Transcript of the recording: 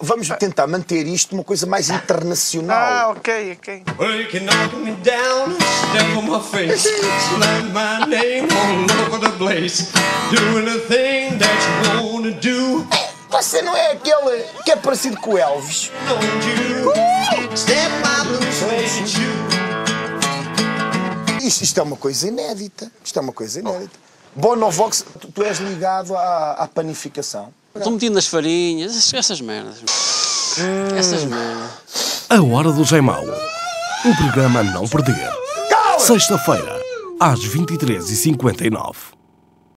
Vamos tentar manter isto uma coisa mais internacional. Ah, ok, ok. Well, you can knock me down, step on my face, slam my name all over the place, doing the thing that you wanna do. Você não é aquele que é parecido com o Elvis? Don't you step my blue. Isto, isto é uma coisa inédita. Isto é uma coisa inédita. Bonovox, tu, tu és ligado à, à panificação. Estou metido nas farinhas, essas, essas merdas. Essas merdas. A Hora do Zé Mau. Um programa a não perder. Sexta-feira, às 23h59.